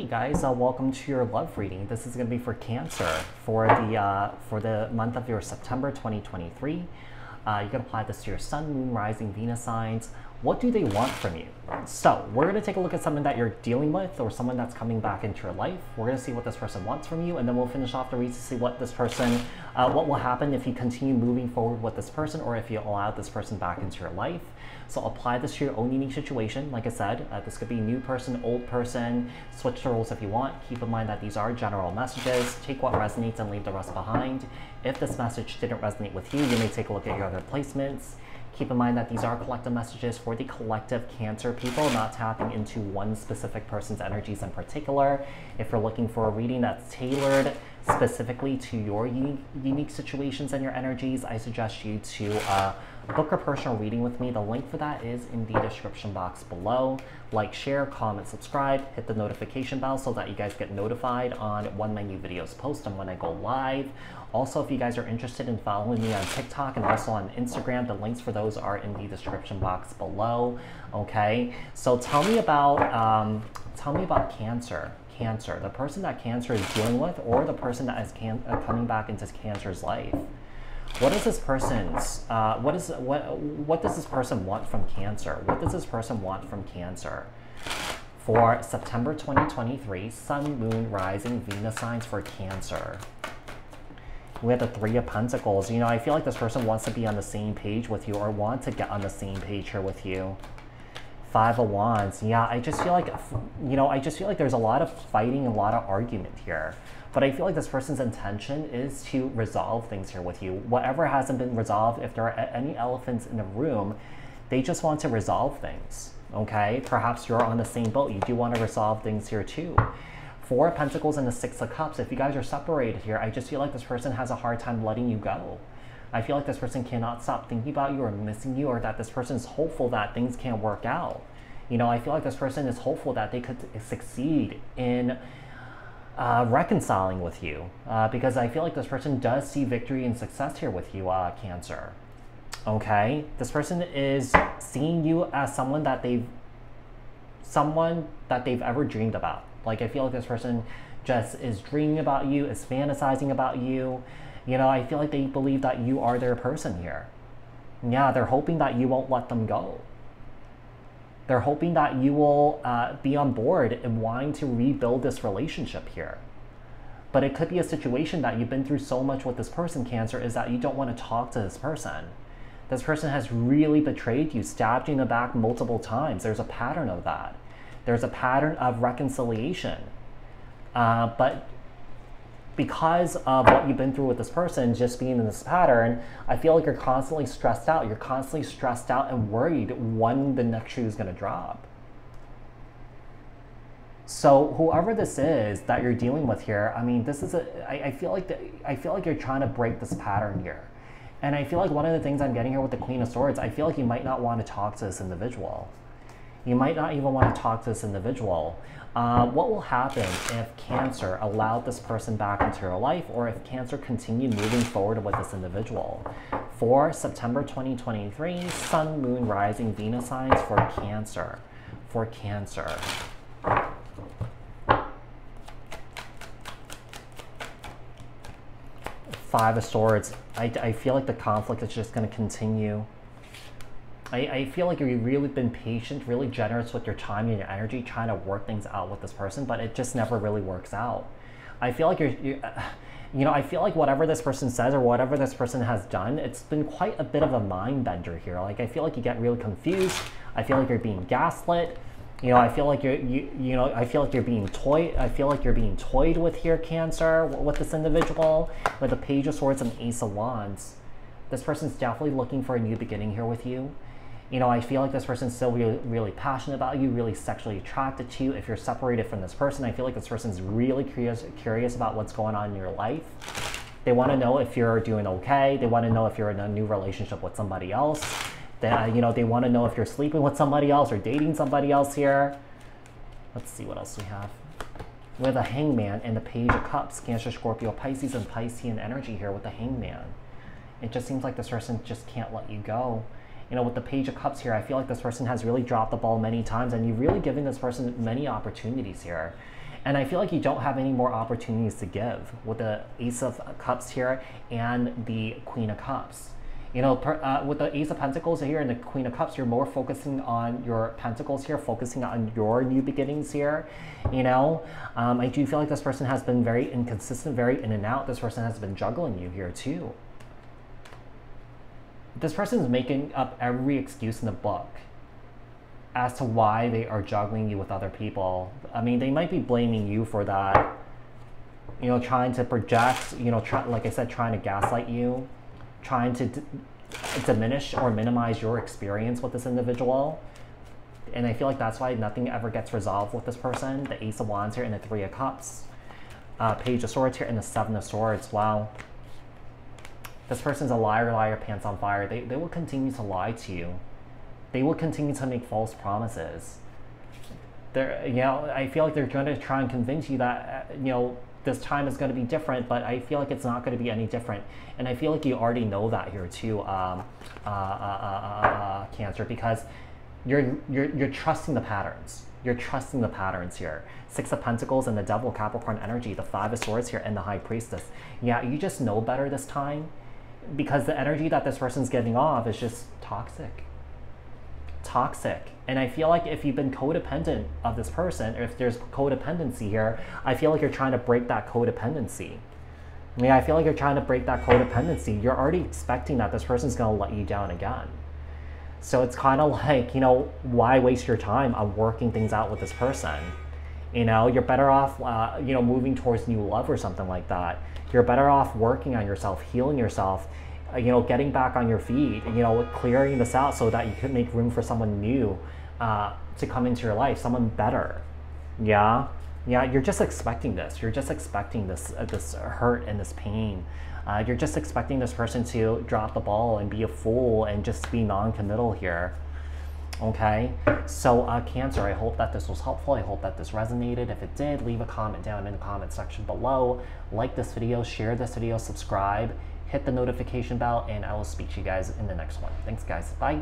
Hey guys, uh, welcome to your love reading. This is going to be for Cancer for the uh, for the month of your September 2023. Uh, you can apply this to your Sun, Moon, Rising, Venus signs. What do they want from you? So we're going to take a look at someone that you're dealing with or someone that's coming back into your life. We're to see what this person wants from you, and then we'll finish off the read to see what this person, uh, what will happen if you continue moving forward with this person or if you allow this person back into your life. So apply this to your own unique situation. Like I said, uh, this could be new person, old person, switch the roles if you want. Keep in mind that these are general messages. Take what resonates and leave the rest behind. If this message didn't resonate with you, you may take a look at your other placements. Keep in mind that these are collective messages for the collective Cancer people, not tapping into one specific person's energies in particular. If you're looking for a reading that's tailored specifically to your unique, unique situations and your energies, I suggest you to uh, book a personal reading with me. The link for that is in the description box below. Like, share, comment, subscribe, hit the notification bell so that you guys get notified on when my new videos post and when I go live. Also, if you guys are interested in following me on TikTok and also on Instagram, the links for those are in the description box below. Okay, so tell me about um, tell me about cancer. Cancer, the person that cancer is dealing with, or the person that is uh, coming back into cancer's life. What is this person's? Uh, what is what? What does this person want from Cancer? What does this person want from Cancer? For September 2023, Sun, Moon, Rising, Venus signs for Cancer. We have the Three of Pentacles. You know, I feel like this person wants to be on the same page with you or want to get on the same page here with you. Five of Wands. Yeah, I just feel like, you know, I just feel like there's a lot of fighting, a lot of argument here. But I feel like this person's intention is to resolve things here with you. Whatever hasn't been resolved, if there are any elephants in the room, they just want to resolve things. Okay? Perhaps you're on the same boat. You do want to resolve things here too. Four of Pentacles and the Six of Cups. If you guys are separated here, I just feel like this person has a hard time letting you go. I feel like this person cannot stop thinking about you or missing you, or that this person is hopeful that things can work out. You know, I feel like this person is hopeful that they could succeed in uh, reconciling with you uh, because I feel like this person does see victory and success here with you, uh, Cancer. Okay, this person is seeing you as someone that they've, someone that they've ever dreamed about. Like I feel like this person just is dreaming about you, is fantasizing about you. You know, I feel like they believe that you are their person here. Yeah, they're hoping that you won't let them go. They're hoping that you will uh, be on board and wanting to rebuild this relationship here. But it could be a situation that you've been through so much with this person, Cancer, is that you don't want to talk to this person. This person has really betrayed you, stabbed you in the back multiple times. There's a pattern of that. There's a pattern of reconciliation. Uh, but because of what you've been through with this person, just being in this pattern, I feel like you're constantly stressed out. You're constantly stressed out and worried when the next shoe is going to drop. So whoever this is that you're dealing with here, I mean, this is a. I, I feel like the, I feel like you're trying to break this pattern here, and I feel like one of the things I'm getting here with the Queen of Swords, I feel like you might not want to talk to this individual. You might not even want to talk to this individual. Uh, what will happen if Cancer allowed this person back into your life or if Cancer continued moving forward with this individual? For September 2023, Sun, Moon, Rising, Venus signs for Cancer. For Cancer. Five of Swords. I, I feel like the conflict is just going to continue. I, I feel like you've really been patient, really generous with your time and your energy, trying to work things out with this person, but it just never really works out. I feel like you're, you're you know, I feel like whatever this person says or whatever this person has done, it's been quite a bit of a mind bender here. Like I feel like you get really confused. I feel like you're being gaslit. You know, I feel like you're, you, you know, I feel like you're being toyed. I feel like you're being toyed with here, Cancer, with this individual, with the Page of Swords and Ace of Wands. This person's definitely looking for a new beginning here with you you know, I feel like this person's still really, really passionate about you, really sexually attracted to you. If you're separated from this person, I feel like this person's really curious, curious about what's going on in your life. They want to know if you're doing okay. They want to know if you're in a new relationship with somebody else. That uh, you know, they want to know if you're sleeping with somebody else or dating somebody else here. Let's see what else we have. Have the Hangman and the Page of Cups, Cancer, Scorpio, Pisces, and Piscean energy here with the Hangman. It just seems like this person just can't let you go you know, with the Page of Cups here, I feel like this person has really dropped the ball many times, and you've really given this person many opportunities here. And I feel like you don't have any more opportunities to give with the Ace of Cups here and the Queen of Cups. You know, per, uh, with the Ace of Pentacles here and the Queen of Cups, you're more focusing on your Pentacles here, focusing on your new beginnings here. You know, um, I do feel like this person has been very inconsistent, very in and out. This person has been juggling you here too. This person is making up every excuse in the book as to why they are juggling you with other people. I mean, they might be blaming you for that. You know, trying to project, you know, try, like I said, trying to gaslight you trying to diminish or minimize your experience with this individual. And I feel like that's why nothing ever gets resolved with this person. The Ace of Wands here and the Three of Cups. Uh, Page of Swords here and the Seven of Swords. Wow. This person's a liar, liar, pants on fire. They, they will continue to lie to you. They will continue to make false promises. They're, you know, I feel like they're going to try and convince you that, uh, you know, this time is going to be different, but I feel like it's not going to be any different. And I feel like you already know that here too, um, uh, uh, uh, Cancer, because you're, you're, you're trusting the patterns. You're trusting the patterns here. Six of Pentacles and the Devil, Capricorn energy, the Five of Swords here, and the High Priestess. Yeah, you just know better this time because the energy that this person's giving off is just toxic toxic. And I feel like if you've been codependent of this person, or if there's codependency here, I feel like you're trying to break that codependency. I mean, I feel like you're trying to break that codependency. You're already expecting that this person's going to let you down again. So it's kind of like, you know, why waste your time on working things out with this person? You know, you're better off, uh, you know, moving towards new love or something like that. You're better off working on yourself, healing yourself, uh, you know, getting back on your feet, you know, clearing this out so that you could make room for someone new uh, to come into your life, someone better. Yeah, yeah. You're just expecting this. You're just expecting this uh, this hurt and this pain. Uh, you're just expecting this person to drop the ball and be a fool and just be non-committal here. Okay, so uh, Cancer, I hope that this was helpful. I hope that this resonated. If it did, leave a comment down in the comment section below. Like this video, share this video, subscribe hit the notification bell, and I will speak to you guys in the next one. Thanks, guys. Bye.